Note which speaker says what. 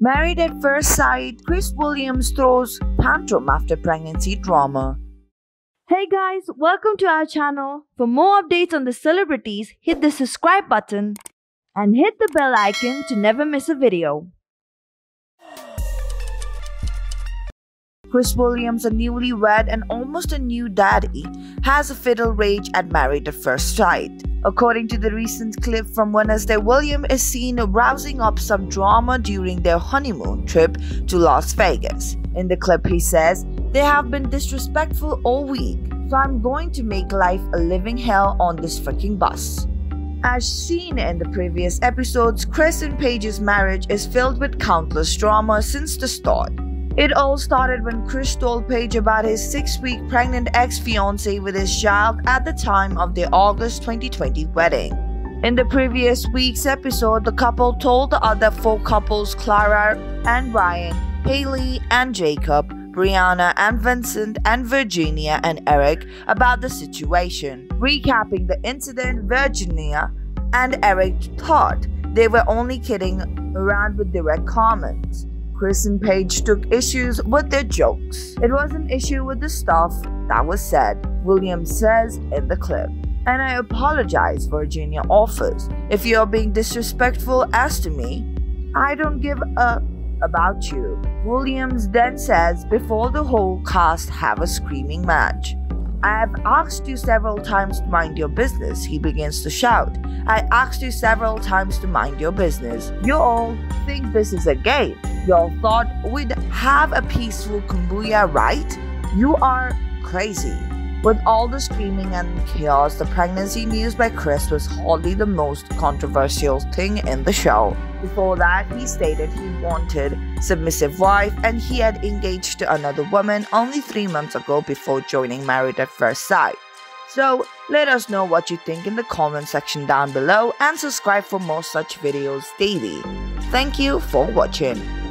Speaker 1: Married at first sight, Chris Williams throws tantrum after pregnancy drama.
Speaker 2: Hey guys, welcome to our channel. For more updates on the celebrities, hit the subscribe button and hit the bell icon to never miss a video.
Speaker 1: Chris Williams, a newlywed and almost a new daddy, has a fiddle rage at Married at First Sight. According to the recent clip from Wednesday, William is seen rousing up some drama during their honeymoon trip to Las Vegas. In the clip, he says, They have been disrespectful all week, so I'm going to make life a living hell on this fucking bus. As seen in the previous episodes, Chris and Paige's marriage is filled with countless drama since the start. It all started when Chris told Paige about his six week pregnant ex fiancee with his child at the time of their August 2020 wedding. In the previous week's episode, the couple told the other four couples Clara and Ryan, Haley and Jacob, Briana and Vincent and Virginia and Erik about the situation. Recapping the incident, Virginia and Erik thought they were only kidding around with direct comments. Chris and Paige took issues with their jokes. It was an issue with the stuff that was said, Williams says in the clip. And I apologize, Virginia offers. If you're being disrespectful as to me, I don't give a about you. Williams then says before the whole cast have a screaming match. I have asked you several times to mind your business, he begins to shout. I asked you several times to mind your business. You all think this is a game. You all thought we'd have a peaceful Kumbaya, right? You are crazy. With all the screaming and chaos, the pregnancy news by Chris was hardly the most controversial thing in the show. Before that, he stated he wanted submissive wife and he had engaged to another woman only three months ago before joining Married at First Sight. So, let us know what you think in the comment section down below and subscribe for more such videos daily. Thank you for watching.